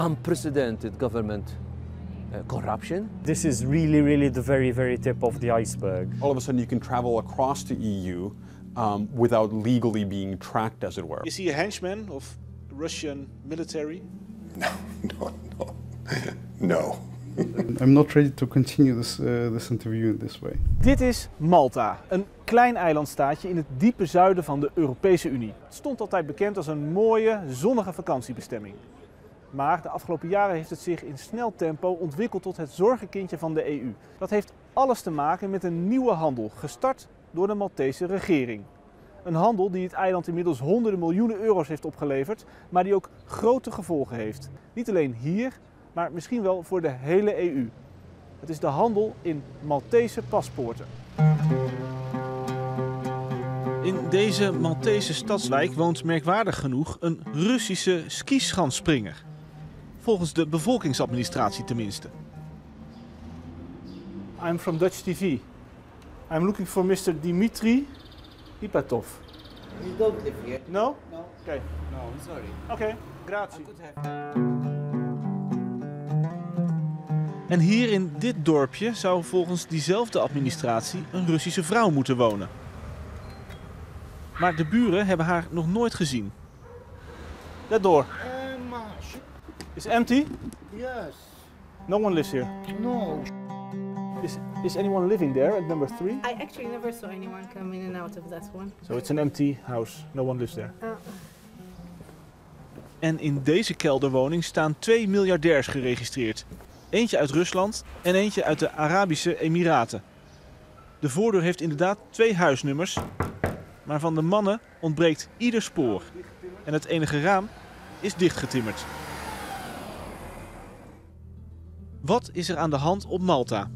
unprecedented government uh, corruption. This is really, really the very, very tip of the iceberg. All of a sudden, you can travel across the EU um, without legally being tracked, as it were. Is he a henchman of Russian military? No, no, no. no. I'm not ready to continue this, uh, this interview in this way. Dit is Malta, een klein eilandstaatje in het diepe zuiden van de Europese Unie. Het stond altijd bekend als een mooie, zonnige vakantiebestemming. Maar de afgelopen jaren heeft het zich in snel tempo ontwikkeld tot het zorgenkindje van de EU. Dat heeft alles te maken met een nieuwe handel, gestart door de Maltese regering. Een handel die het eiland inmiddels honderden miljoenen euro's heeft opgeleverd, maar die ook grote gevolgen heeft. Niet alleen hier, maar misschien wel voor de hele EU. Het is de handel in Maltese paspoorten. In deze Maltese stadswijk woont merkwaardig genoeg een Russische skischansspringer. Volgens de bevolkingsadministratie tenminste. I'm from Dutch TV. I'm looking for Mr. Dimitri Ipatov. You don't live here. No? No. Okay. No, I'm sorry. Okay, grazie. En hier in dit dorpje zou volgens diezelfde administratie een Russische vrouw moeten wonen. Maar de buren hebben haar nog nooit gezien. That door is empty. yes. No one lives here. No. Is, is anyone living there at number three? I actually never saw anyone come in and out of that one. So it's an empty house. No one lives there. Uh, En in deze kelderwoning staan twee miljardairs geregistreerd. Eentje uit Rusland en eentje uit de Arabische Emiraten. De voordeur heeft inderdaad twee huisnummers, maar van de mannen ontbreekt ieder spoor. En het enige raam is dichtgetimmerd. Wat is er aan de hand op Malta?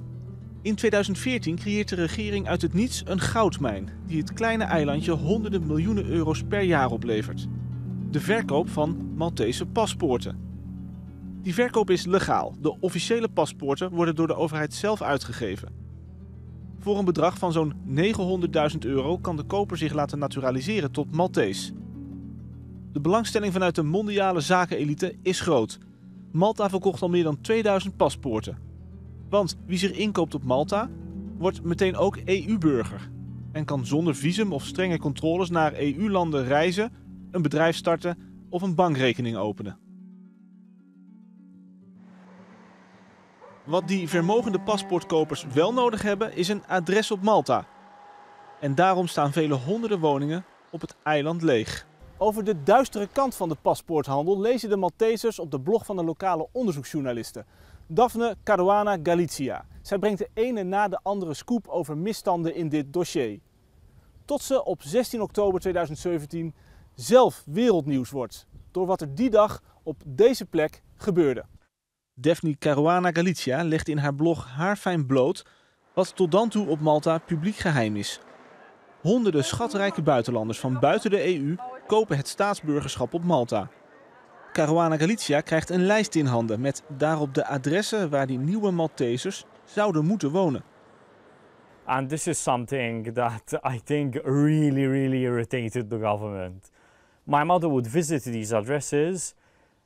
In 2014 creëert de regering uit het niets een goudmijn die het kleine eilandje honderden miljoenen euro's per jaar oplevert. De verkoop van Maltese paspoorten. Die verkoop is legaal. De officiële paspoorten worden door de overheid zelf uitgegeven. Voor een bedrag van zo'n 900.000 euro kan de koper zich laten naturaliseren tot Maltees. De belangstelling vanuit de mondiale zakenelite is groot. Malta verkocht al meer dan 2000 paspoorten. Want wie zich inkoopt op Malta, wordt meteen ook EU-burger. En kan zonder visum of strenge controles naar EU-landen reizen, een bedrijf starten of een bankrekening openen. Wat die vermogende paspoortkopers wel nodig hebben, is een adres op Malta. En daarom staan vele honderden woningen op het eiland leeg. Over de duistere kant van de paspoorthandel lezen de Maltesers op de blog van de lokale onderzoeksjournaliste. Daphne Caruana Galizia. Zij brengt de ene na de andere scoop over misstanden in dit dossier. Tot ze op 16 oktober 2017 zelf wereldnieuws wordt. Door wat er die dag op deze plek gebeurde. Daphne Caruana Galizia legt in haar blog haarfijn bloot wat tot dan toe op Malta publiek geheim is. Honderden schatrijke buitenlanders van buiten de EU kopen het staatsburgerschap op Malta. Caruana Galizia krijgt een lijst in handen met daarop de adressen waar die nieuwe Maltesers zouden moeten wonen. And this is something that I think really, really irritated the government. My mother would visit these addresses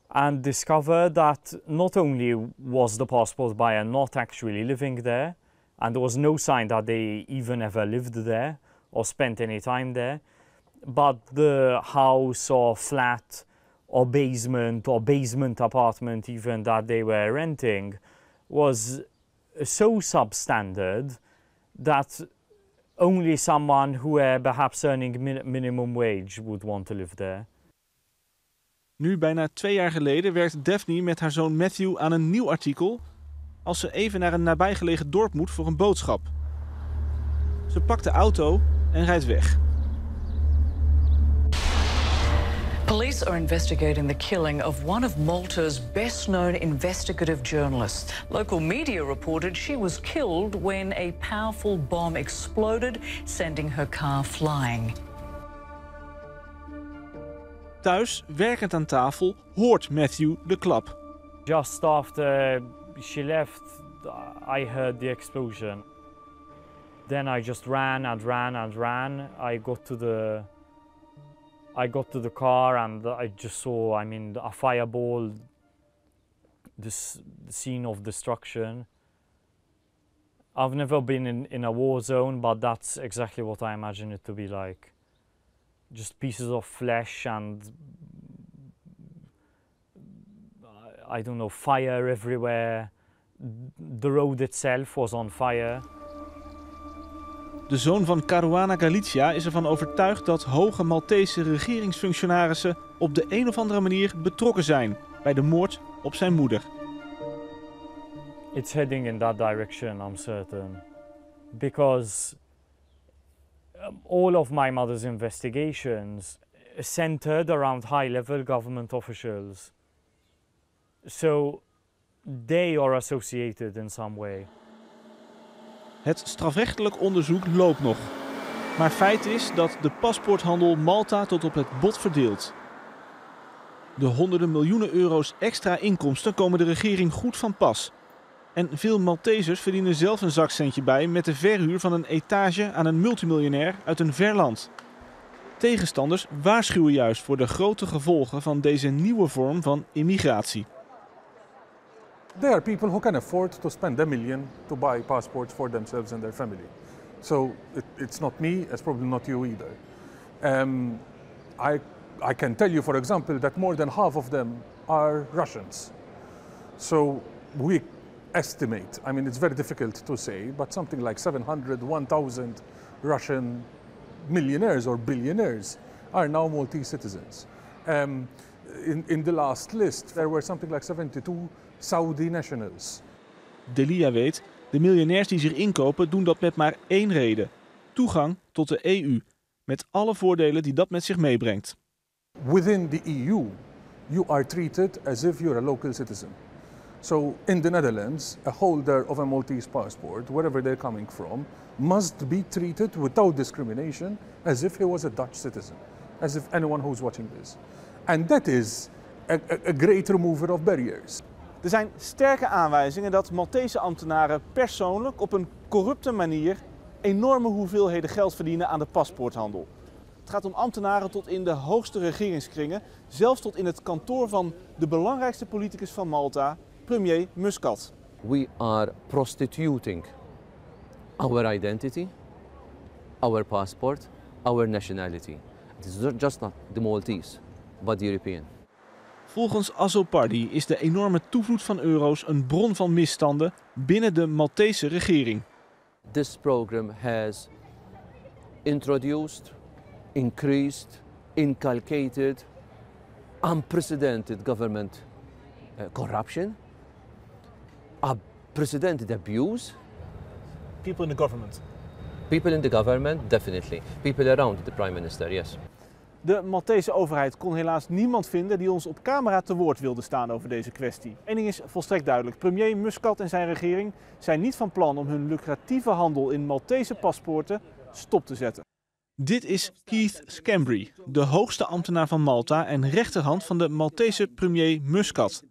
and discover that not only was the passport buyer not actually living there, and there was no sign that they even ever lived there or spent any time there, but the house or flat or basement or basement apartment even that they were renting was so substandard that only someone who were perhaps earning min- minimum wage would want to live there. Nu, bijna twee jaar geleden, werkt Daphne met haar zoon Matthew aan een nieuw artikel als ze even naar een nabijgelegen dorp moet voor een boodschap. Ze pakt de auto en rijdt weg. Police are investigating the killing of one of Malta's best known investigative journalists. Local media reported she was killed when a powerful bomb exploded, sending her car flying. Thuis, werkend aan tafel, hoort Matthew de klap. Just after she left, I heard the explosion. Then I just ran and ran and ran. I got to the I got to the car and I just saw, I mean, a fireball this scene of destruction. I've never been in, in a war zone, but that's exactly what I imagine it to be like. Just pieces of flesh and I don't know, fire everywhere. The road itself was on fire. De zoon van Caruana Galizia is ervan overtuigd dat hoge Maltese regeringsfunctionarissen op de een of andere manier betrokken zijn bij de moord op zijn moeder. It's heading in that direction, I'm certain. Because um, all of my mother's investigations centered around high level government officials. So they are associated in some way. Het strafrechtelijk onderzoek loopt nog. Maar feit is dat de paspoorthandel Malta tot op het bot verdeelt. De honderden miljoenen euro's extra inkomsten komen de regering goed van pas. En veel Maltesers verdienen zelf een zakcentje bij met de verhuur van een etage aan een multimiljonair uit een ver land. Tegenstanders waarschuwen juist voor de grote gevolgen van deze nieuwe vorm van immigratie. There are people who can afford to spend a million to buy passports for themselves and their family. So it, it's not me, it's probably not you either. Um, I, I can tell you, for example, that more than half of them are Russians. So we estimate, I mean, it's very difficult to say, but something like 700, 1,000 Russian millionaires or billionaires are now Maltese citizens. Um, in, in the last list, there were something like 72 Saudi nationals. Delia weet, de miljonairs die zich inkopen doen dat met maar één reden. Toegang tot de EU, met alle voordelen die dat met zich meebrengt. Within the EU, you are treated as if you're a local citizen. So in the Netherlands, a holder of a Maltese passport, wherever they're coming from, must be treated without discrimination as if he was a Dutch citizen, as if anyone who's watching this. And that is a, a, a great remover of barriers. Er zijn sterke aanwijzingen dat Maltese ambtenaren persoonlijk op een corrupte manier enorme hoeveelheden geld verdienen aan de paspoorthandel. Het gaat om ambtenaren tot in de hoogste regeringskringen, zelfs tot in het kantoor van de belangrijkste politicus van Malta, premier Muscat. We are prostituting our identity, our passport, our nationality. It is just not the Maltese, but the European. Volgens Azzopardi is de enorme toevloed van euro's een bron van misstanden binnen de Maltese regering. This program has introduced, increased, inculcated unprecedented government uh, corruption, unprecedented abuse. People in the government. People in the government, definitely. People around the prime minister, yes. De Maltese overheid kon helaas niemand vinden die ons op camera te woord wilde staan over deze kwestie. Eén ding is volstrekt duidelijk. Premier Muscat en zijn regering zijn niet van plan om hun lucratieve handel in Maltese paspoorten stop te zetten. Dit is Keith Scambry, de hoogste ambtenaar van Malta en rechterhand van de Maltese premier Muscat.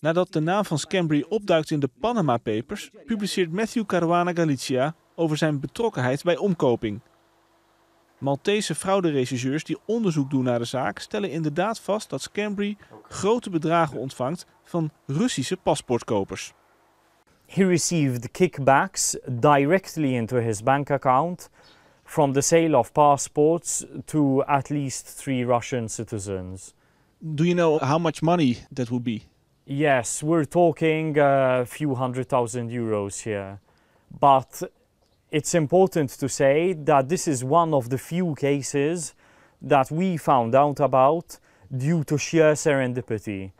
Nadat de naam van Scambry opduikt in de Panama Papers, publiceert Matthew Caruana Galizia over zijn betrokkenheid bij omkoping. Maltese frauderegisseurs die onderzoek doen naar de zaak stellen inderdaad vast dat Scambry grote bedragen ontvangt van Russische paspoortkopers. He received kickbacks directly into his bank account from the sale of passports to at least three Russian citizens. Do you know how much money that would be? Yes, we're talking a few hundred thousand euros here. But it's important to say that this is one of the few cases that we found out about due to sheer serendipity.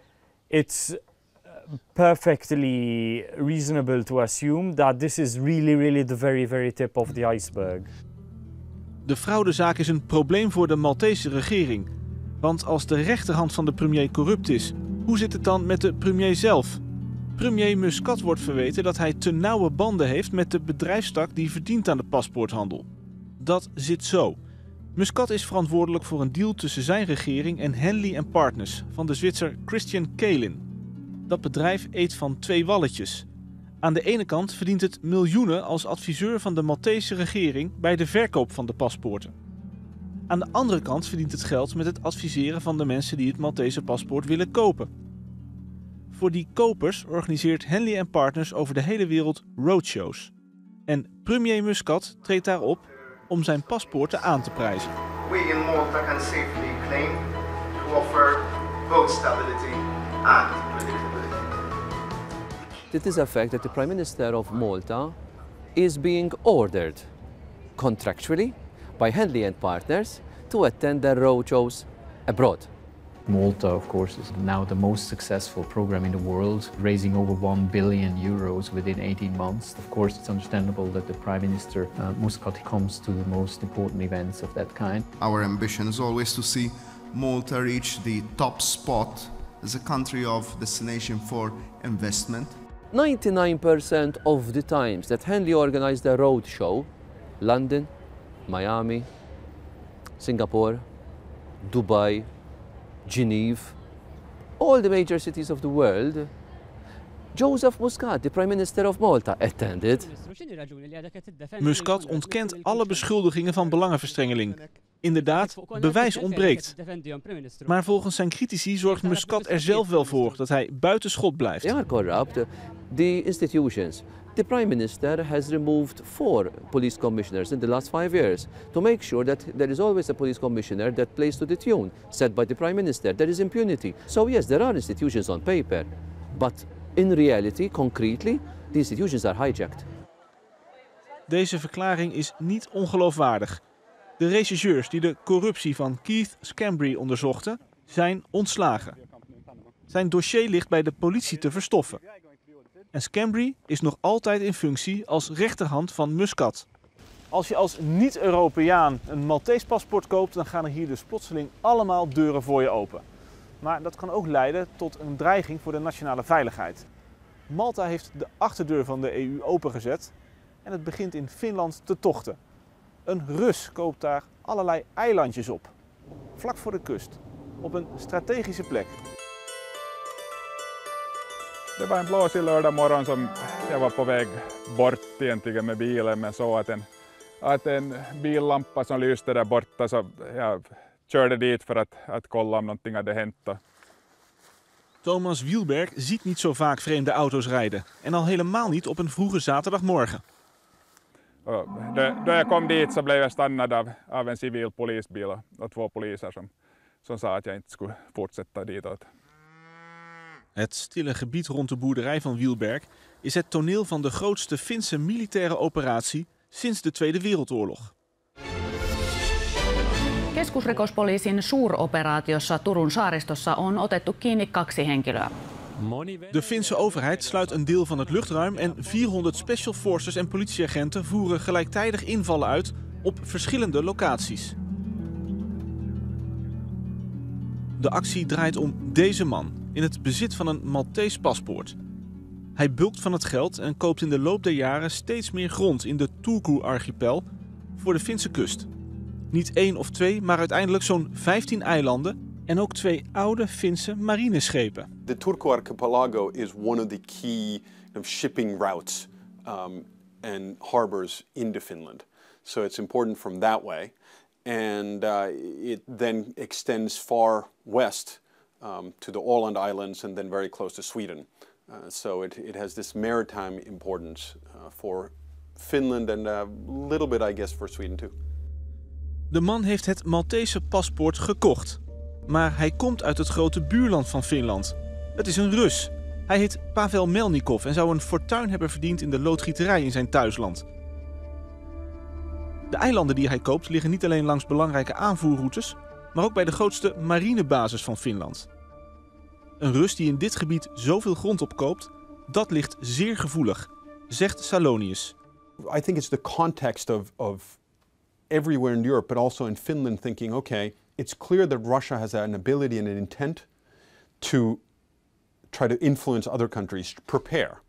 It's uh, perfectly reasonable to assume that this is really, really the very, very tip of the iceberg. De fraudezaak is een probleem voor de Maltese regering. Want als de rechterhand van de premier corrupt is, hoe zit het dan met de premier zelf? Premier Muscat wordt verweten dat hij te nauwe banden heeft met de bedrijfstak die verdient aan de paspoorthandel. Dat zit zo. Muscat is verantwoordelijk voor een deal tussen zijn regering en Henley Partners van de Zwitser Christian Kalin. Dat bedrijf eet van twee walletjes. Aan de ene kant verdient het miljoenen als adviseur van de Maltese regering bij de verkoop van de paspoorten. Aan de andere kant verdient het geld met het adviseren van de mensen die het Maltese paspoort willen kopen. Voor die kopers organiseert Henley Partners over de hele wereld roadshows. En premier Muscat treedt daarop om zijn paspoorten aan te prijzen. We in Malta can safely claim to offer both stability and predictability. It is a fact that the Prime Minister of Malta is being ordered contractually by Henley and Partners to attend their roadshows abroad. Malta, of course, is now the most successful program in the world, raising over 1 billion euros within 18 months. Of course, it's understandable that the Prime Minister uh, Muscat comes to the most important events of that kind. Our ambition is always to see Malta reach the top spot as a country of destination for investment. 99% of the times that Henley organized a road show, London, Miami, Singapore, Dubai, Geneva, all the major cities of the world, Joseph Muscat, the Prime Minister of Malta, attended. Muscat ontkent alle beschuldigingen van belangenverstrengeling. Inderdaad, bewijs ontbreekt. Maar volgens zijn critici zorgt Muscat er zelf wel voor dat hij buiten schot blijft. They are corrupt. The institutions. The Prime Minister has removed four police commissioners in the last five years to make sure that there is always a police commissioner that plays to the tune set by the Prime Minister. There is impunity. So, yes, there are institutions on paper, but in reality, concretely, the institutions are hijacked. Deze verklaring is niet ongeloofwaardig. De rechercheurs die de corruptie van Keith Scambry onderzochten, zijn ontslagen. Zijn dossier ligt bij de politie te verstoffen. En Scambry is nog altijd in functie als rechterhand van Muscat. Als je als niet-Europeaan een Maltese paspoort koopt, dan gaan er hier dus plotseling allemaal deuren voor je open. Maar dat kan ook leiden tot een dreiging voor de nationale veiligheid. Malta heeft de achterdeur van de EU opengezet en het begint in Finland te tochten. Een Rus koopt daar allerlei eilandjes op, vlak voor de kust, op een strategische plek. Det var en blåsig lördag morgon som jag var på väg bort egentligen med bilen men såg att en, att en billampa som lyste där borta så jag körde dit för att, att kolla om någonting hade hänt. Thomas Wielberg ziet niet zo vaak vreemde auto's rijden. En al helemaal niet op een vroege zaterdagmorgen. Och då, då jag kom dit så blev jag stannad av, av en civil polisbil och, och två poliser som, som sa att jag inte skulle fortsätta ditåt. Het stille gebied rond de boerderij van Wielberg is het toneel van de grootste Finse militaire operatie sinds de Tweede Wereldoorlog. Keskusrikospoliisin suuroperaatiossa Turun saaristossa on otettu kiinni kaksi henkilöä. De Finse overheid sluit een deel van het luchtruim en 400 special forces en politieagenten voeren gelijktijdig invallen uit op verschillende locaties. De actie draait om deze man in het bezit van een Maltese paspoort. Hij bulkt van het geld en koopt in de loop der jaren steeds meer grond in de Turku-archipel voor de Finse kust. Niet één of twee, maar uiteindelijk zo'n 15 eilanden en ook twee oude Finse marineschepen. The Turku archipelago is one of the key shipping routes um, and harbors into Finland. So it's important from that way. And uh, it then extends far west um, to the Åland Islands and then very close to Sweden. Uh, so it, it has this maritime importance uh, for Finland and a little bit, I guess, for Sweden too. De man heeft het Maltese paspoort gekocht. Maar hij komt uit het grote buurland van Finland. Het is een Rus. Hij heet Pavel Melnikov en zou een fortuin hebben verdiend in de loodgieterij in zijn thuisland. De eilanden die hij koopt liggen niet alleen langs belangrijke aanvoerroutes, maar ook bij de grootste marinebasis van Finland. Een Rus die in dit gebied zoveel grond opkoopt, dat ligt zeer gevoelig, zegt Salonius. I think it's the context of, of everywhere in Europe, but also in Finland, thinking, okay, it's clear that Russia has an ability and an intent to try to influence other countries. to Prepare.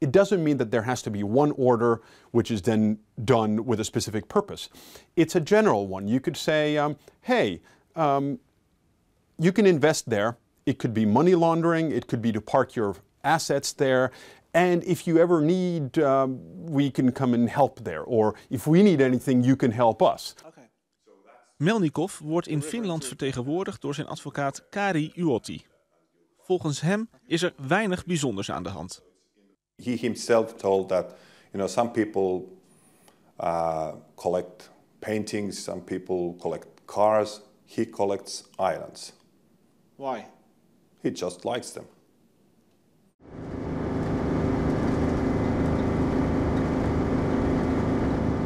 It doesn't mean that there has to be one order which is then done with a specific purpose. It's a general one. You could say, um, hey, um, you can invest there. It could be money laundering, it could be to park your assets there. And if you ever need, um, we can come and help there. Or if we need anything, you can help us. Melnikov wordt in Finland vertegenwoordigd door zijn advocaat Kari Uoti. Volgens hem is er weinig bijzonders aan de hand. He himself told that, you know, some people uh, collect paintings, some people collect cars. He collects islands. Why? He just likes them.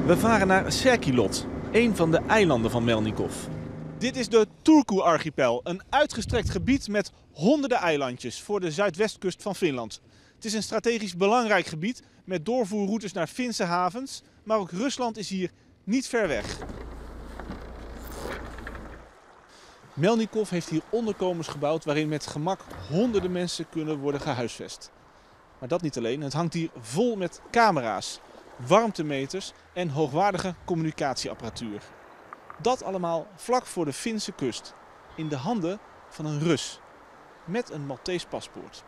We varen naar Serkilot, een van de eilanden van Melnikov. Dit is de Turku-archipel, een uitgestrekt gebied met honderden eilandjes voor de zuidwestkust van Finland. Het is een strategisch belangrijk gebied met doorvoerroutes naar Finse havens, maar ook Rusland is hier niet ver weg. Melnikov heeft hier onderkomens gebouwd waarin met gemak honderden mensen kunnen worden gehuisvest. Maar dat niet alleen, het hangt hier vol met camera's, warmtemeters en hoogwaardige communicatieapparatuur. Dat allemaal vlak voor de Finse kust, in de handen van een Rus met een Maltese paspoort.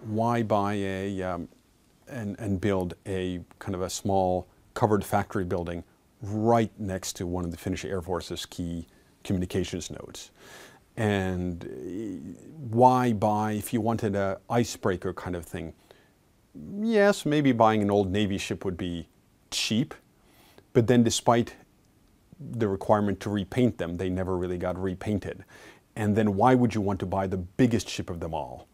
Why buy a um, and, and build a kind of a small covered factory building right next to one of the Finnish Air Force's key communications nodes? And uh, why buy, if you wanted a icebreaker kind of thing, yes, maybe buying an old Navy ship would be cheap, but then despite the requirement to repaint them, they never really got repainted. And then why would you want to buy the biggest ship of them all?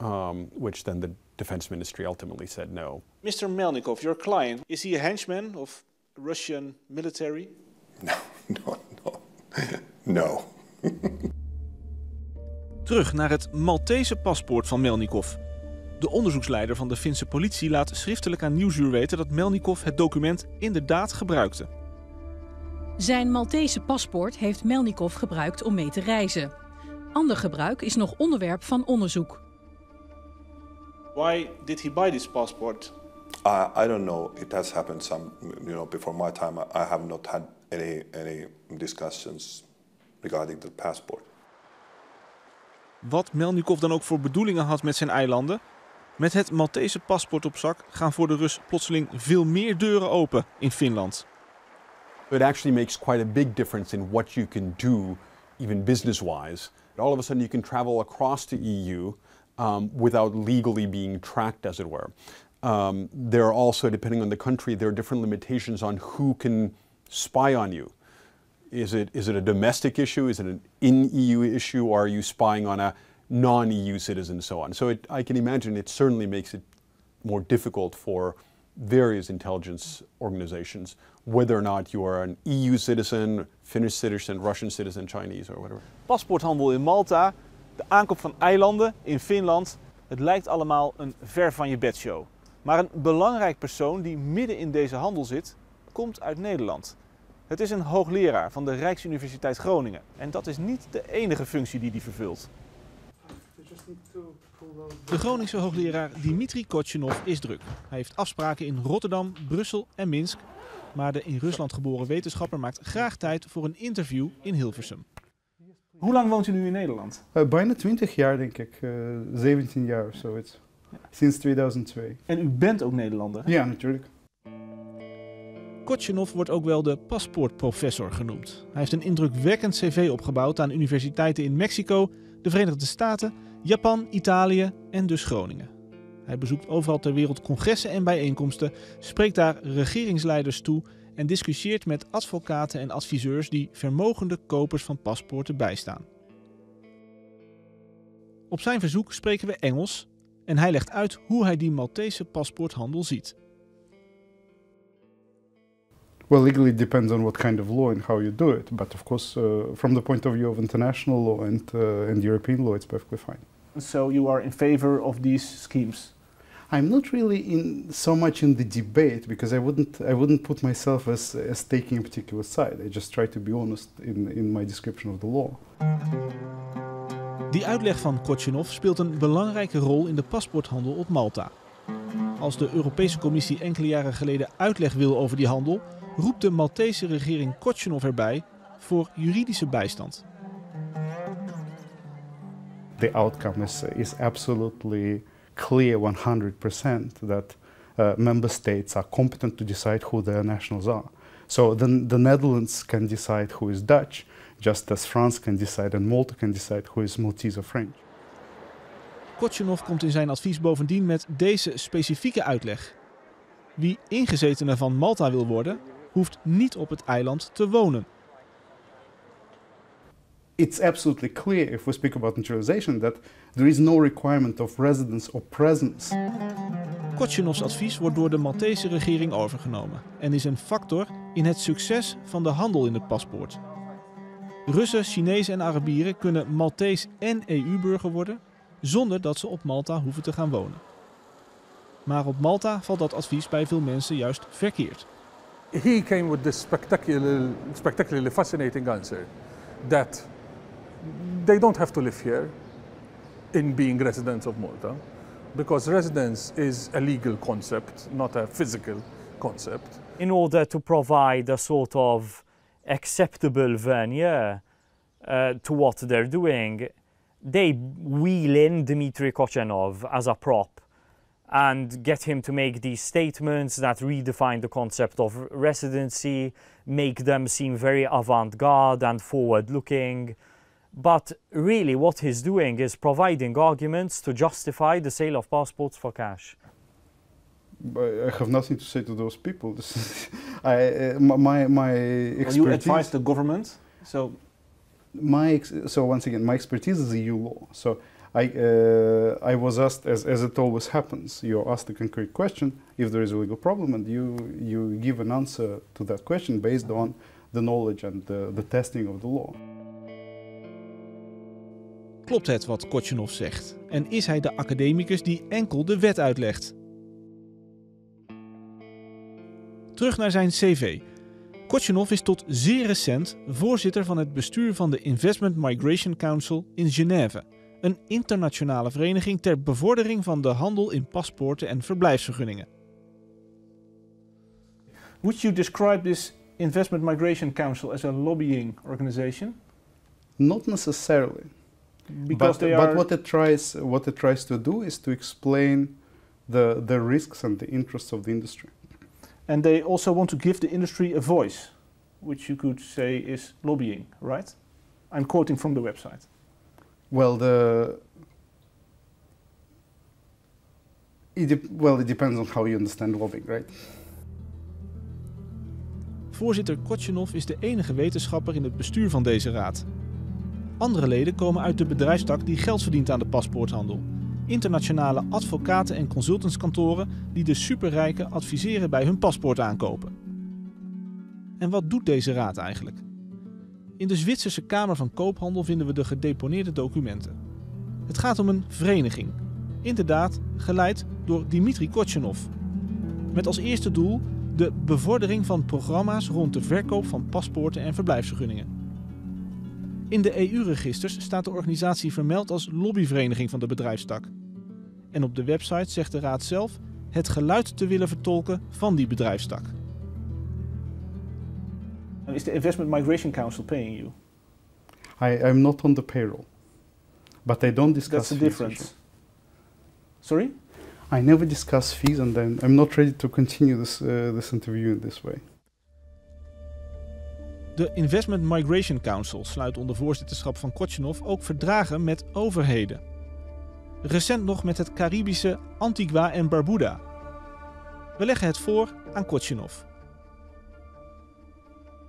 Um, which then the defense ministry ultimately said no. Mr. Melnikov, your client, is he a henchman of Russian military? No. No, no. no. Terug naar het Maltese paspoort van Melnikov. De onderzoeksleider van de Finse politie laat schriftelijk aan Nieuwsuur weten dat Melnikov het document inderdaad gebruikte. Zijn Maltese paspoort heeft Melnikov gebruikt om mee te reizen. Ander gebruik is nog onderwerp van onderzoek. Why did he buy this passport? Uh, I don't know. It has happened some, you know, before my time. I have not had any any discussions regarding the passport. Wat Melnikov dan ook voor bedoelingen had met zijn eilanden, met het Maltese paspoort op zak gaan voor de Rus plotseling veel meer deuren open in Finland. It actually makes quite a big difference in what you can do, even business wise. All of a sudden, you can travel across the EU um, without legally being tracked, as it were. Um, there are also, depending on the country, there are different limitations on who can spy on you. Is it, is it a domestic issue? Is it an in EU issue? Or are you spying on a non EU citizen and so on? So it, I can imagine it certainly makes it more difficult for various intelligence organizations, whether or not you are an EU citizen, Finnish citizen, Russian citizen, Chinese, or whatever. Paspoorthandel in Malta, de aankoop van eilanden in Finland. Het lijkt allemaal een ver van je bedshow. Maar een belangrijk persoon die midden in deze handel zit, komt uit Nederland. Het is een hoogleraar van de Rijksuniversiteit Groningen. En dat is niet de enige functie die hij vervult. De Groningse hoogleraar Dimitri Kotchenov is druk. Hij heeft afspraken in Rotterdam, Brussel en Minsk. Maar de in Rusland geboren wetenschapper maakt graag tijd voor een interview in Hilversum. Hoe lang woont u nu in Nederland? Uh, bijna 20 jaar, denk ik. Uh, 17 jaar of zoiets. Sinds 2002. En u bent ook Nederlander? Ja, natuurlijk. Kotchenov wordt ook wel de paspoortprofessor genoemd. Hij heeft een indrukwekkend cv opgebouwd aan universiteiten in Mexico, de Verenigde Staten, Japan, Italië en dus Groningen. Hij bezoekt overal ter wereld congressen en bijeenkomsten, spreekt daar regeringsleiders toe en discussieert met advocaten en adviseurs die vermogende kopers van paspoorten bijstaan. Op zijn verzoek spreken we Engels en hij legt uit hoe hij die Maltese paspoorthandel ziet. Well, legally it depends on what kind of law and how you do it. But of course, uh, from the point of view of international law and, uh, and European law, it's perfectly fine. So you are in favor of these schemes? I'm not really in so much in the debate because I wouldn't I wouldn't put myself as, as taking a particular side. I just try to be honest in, in my description of the law. Die uitleg van Kotchenov speelt een belangrijke rol in de paspoorthandel op Malta. Als de Europese Commissie enkele jaren geleden uitleg wil over die handel, roept de Maltese regering Kotchenov erbij voor juridische bijstand. The outcome is, is absolutely clear 100% that uh, member states are competent to decide who their nationals are. So the, the Netherlands can decide who is Dutch, just as France can decide and Malta can decide who is Maltese or French. Kotchenov komt in zijn advies bovendien met deze specifieke uitleg. Wie ingezetene van Malta wil worden, hoeft niet op het eiland te wonen. It's absolutely clear if we speak about naturalization that there is no requirement of residence or presence. Kotchenovs advies wordt door de Maltese regering overgenomen en is een factor in het succes van de handel in het paspoort. Russen, Chinezen en Arabieren kunnen Maltees en EU-burger worden zonder dat ze op Malta hoeven te gaan wonen. Maar op Malta valt dat advies bij veel mensen juist verkeerd. He came with this spectacular, spectacularly fascinating answer that they don't have to live here in being residents of Malta because residence is a legal concept, not a physical concept. In order to provide a sort of acceptable veneer uh, to what they're doing, they wheel in Dmitry Kochenov as a prop and get him to make these statements that redefine the concept of residency, make them seem very avant garde and forward looking. But really, what he's doing is providing arguments to justify the sale of passports for cash. I have nothing to say to those people. I, uh, my, my expertise. Well, you advise the government, so. My so once again, my expertise is EU law. So I, uh, I was asked, as, as it always happens, you're asked a concrete question if there is a legal problem, and you, you give an answer to that question based on the knowledge and the, the testing of the law. Klopt het wat Kotchenov zegt? En is hij de academicus die enkel de wet uitlegt? Terug naar zijn cv. Kotchenov is tot zeer recent voorzitter van het bestuur van de Investment Migration Council in Genève, een internationale vereniging ter bevordering van de handel in paspoorten en verblijfsvergunningen. Would you describe this Investment Migration Council as a lobbying organization? Not necessarily. Because but, they but what it tries what it tries to do is to explain the the risks and the interests of the industry. and they also want to give the industry a voice, which you could say is lobbying, right? I'm quoting from the website. Well, the it well it depends on how you understand lobbying, right? Voorzitter Kotchenov is de enige wetenschapper in het bestuur van deze raad. Andere leden komen uit de bedrijfstak die geld verdient aan de paspoorthandel. Internationale advocaten en consultantskantoren die de superrijken adviseren bij hun paspoort aankopen. En wat doet deze raad eigenlijk? In de Zwitserse Kamer van Koophandel vinden we de gedeponeerde documenten. Het gaat om een vereniging, inderdaad geleid door Dimitri Kotchenov. Met als eerste doel de bevordering van programma's rond de verkoop van paspoorten en verblijfsvergunningen. In de EU-registers staat de organisatie vermeld als lobbyvereniging van de bedrijfstak. En op de website zegt de raad zelf het geluid te willen vertolken van die bedrijfstak. Is the Investment Migration Council paying you? I I'm not on the payroll, but I don't discuss. That's the fees difference. usually. Sorry? I never discuss fees, and I'm, I'm not ready to continue this uh, this interview in this way. De Investment Migration Council sluit onder voorzitterschap van Kotchenov ook verdragen met overheden. Recent nog met het Caribische Antigua en Barbuda. We leggen het voor aan Kotchenov.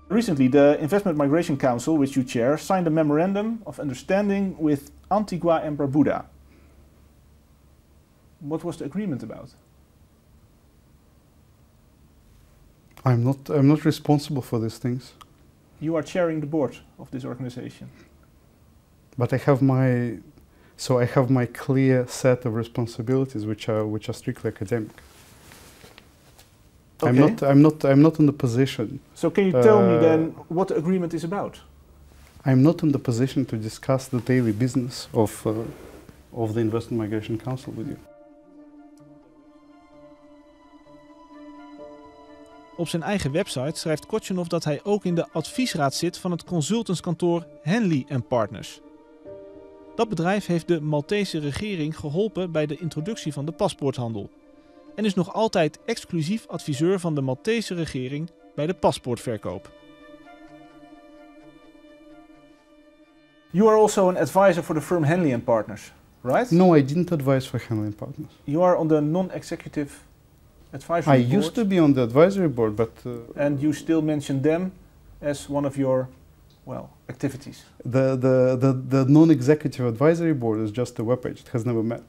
Recently, the Investment Migration Council, which you chair, signed a memorandum of understanding with Antigua and Barbuda. What was the agreement about? I'm not I'm not responsible for these things, You are chairing the board of this organization. but I have my so I have my clear set of responsibilities, which are which are strictly academic. I'm Okay. not I'm not I'm not in the position. So can you tell me uh, then what the agreement is about? I'm not in the position to discuss the daily business of uh, of the Investment Migration Council with you. Op zijn eigen website schrijft Kotchenov dat hij ook in de adviesraad zit van het consultantskantoor Henley Partners. Dat bedrijf heeft de Maltese regering geholpen bij de introductie van de paspoorthandel. En is nog altijd exclusief adviseur van de Maltese regering bij de paspoortverkoop. You are also an advisor for the firm Henley and Partners. right? No, I didn't advise for Henley Partners. You are on the non-executive advisory I board. used to be on the advisory board, but uh, And you still mention them as one of your, well, activities. the, the, the, the non-executive advisory board is just a webpage. It has never met.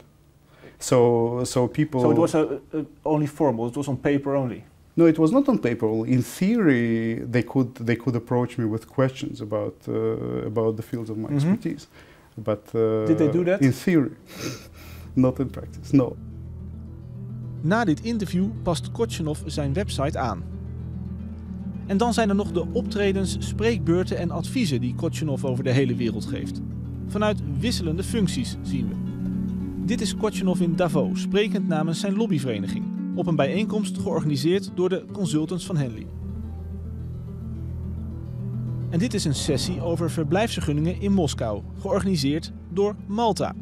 So, so people. So it was a, a, only formal. It was on paper only. No, it was not on paper. In theory, they could they could approach me with questions about uh, about the fields of my Mhm. expertise, but uh, Did they do that? In theory, not in practice. No. Na dit interview past Kotchenov zijn website aan. En dan zijn er nog de optredens, spreekbeurten en adviezen die Kotchenov over de hele wereld geeft. Vanuit wisselende functies zien we. Dit is Kotchenov in Davos, sprekend namens zijn lobbyvereniging. Op een bijeenkomst georganiseerd door de consultants van Henley. En dit is een sessie over verblijfsvergunningen in Moskou, georganiseerd door Malta.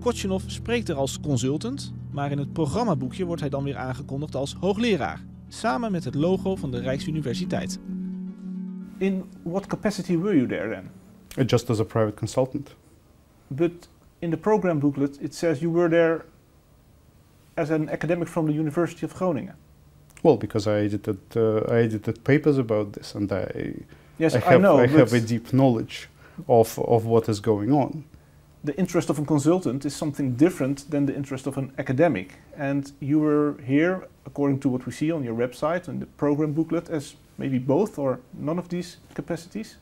Kotchenov spreekt er als consultant, maar in het programmaboekje wordt hij dan weer aangekondigd als hoogleraar, samen met het logo van de Rijksuniversiteit. In what capacity were you there then? Just as a private consultant. But in the program booklet it says you were there as an academic from the University of Groningen. Well, because I edited uh, I edited papers about this, and I Yes, I I have know, I have a deep knowledge of of what is going on. The interest of a consultant is something different than the interest of an academic. And you were here, according to what we see on your website and the program booklet, as maybe both or none of these capacities?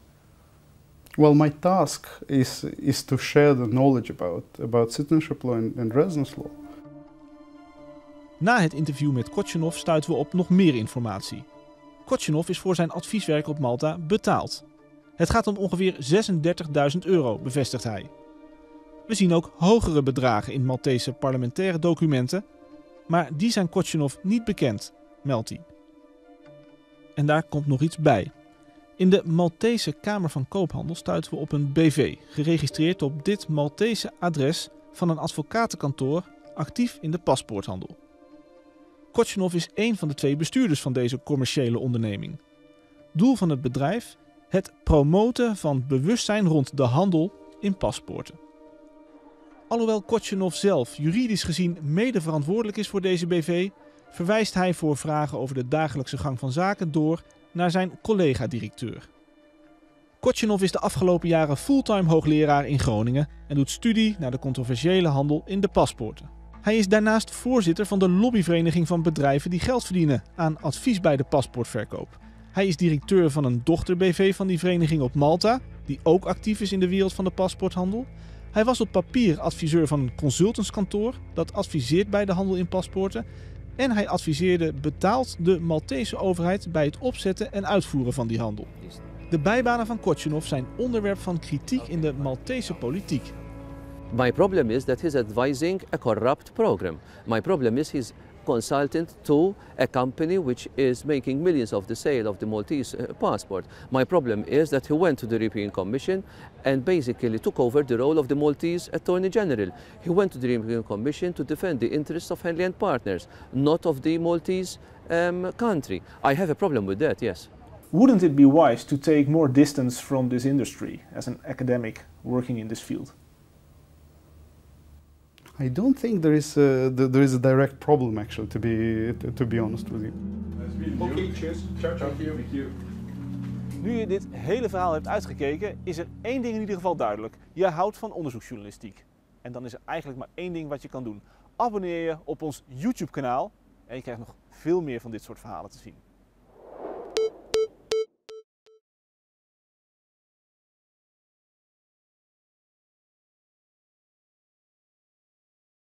Well, my task is is to share the knowledge about about citizenship law and, and residence law. Na het interview met Kotchenov stuiten we op nog meer informatie. Kotchenov is voor zijn advieswerk op Malta betaald. Het gaat om ongeveer 36.000 euro, bevestigt hij. We zien ook hogere bedragen in Maltese parlementaire documenten, maar die zijn Kotchenov niet bekend, meldt hij. En daar komt nog iets bij. In de Maltese Kamer van Koophandel stuiten we op een BV, geregistreerd op dit Maltese adres van een advocatenkantoor actief in de paspoorthandel. Kotchenov is één van de twee bestuurders van deze commerciële onderneming. Doel van het bedrijf? Het promoten van bewustzijn rond de handel in paspoorten. Alhoewel Kotchenov zelf juridisch gezien mede verantwoordelijk is voor deze BV, verwijst hij voor vragen over de dagelijkse gang van zaken door naar zijn collega-directeur. Kotchenov is de afgelopen jaren fulltime hoogleraar in Groningen en doet studie naar de controversiële handel in de paspoorten. Hij is daarnaast voorzitter van de lobbyvereniging van bedrijven die geld verdienen aan advies bij de paspoortverkoop. Hij is directeur van een dochter-BV van die vereniging op Malta, die ook actief is in de wereld van de paspoorthandel. Hij was op papier adviseur van een consultantskantoor dat adviseert bij de handel in paspoorten. En hij adviseerde betaald de Maltese overheid bij het opzetten en uitvoeren van die handel. De bijbanen van Kotchenov zijn onderwerp van kritiek in de Maltese politiek. My problem is that he's advising a corrupt program. My problem is he's consultant to a company which is making millions of the sale of the Maltese uh, passport. My problem is that he went to the European Commission and basically took over the role of the Maltese Attorney General. He went to the European Commission to defend the interests of Henley and Partners, not of the Maltese um, country. I have a problem with that, yes. Wouldn't it be wise to take more distance from this industry as an academic working in this field? I don't think there is a, th- there is a direct problem actually. To be to, be honest with you. Okay, cheers. Ciao, ciao. Thank you. Nu je dit hele verhaal hebt uitgekeken, is er één ding in ieder geval duidelijk. Je houdt van onderzoeksjournalistiek. En dan is er eigenlijk maar één ding wat je kan doen. Abonneer je op ons YouTube kanaal en je krijgt nog veel meer van dit soort verhalen te zien.